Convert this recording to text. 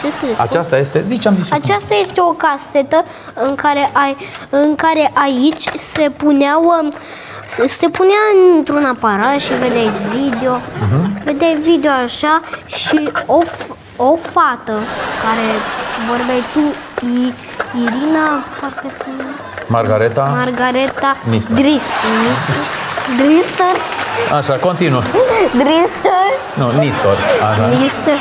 Ce să le spun? Aceasta este, zici, am zis. Aceasta este o casetă în care, ai, în care aici se puneau um, se, se punea într-un aparat și vedeai video, Mhm. vedeai video așa și o, o fată care vorbeai tu, I, Irina, parcă se Margareta. Margareta Nistor. Drist, Nistor, Drister, Așa, continuă. Drister, Nu, Nistor. Așa. Nistor.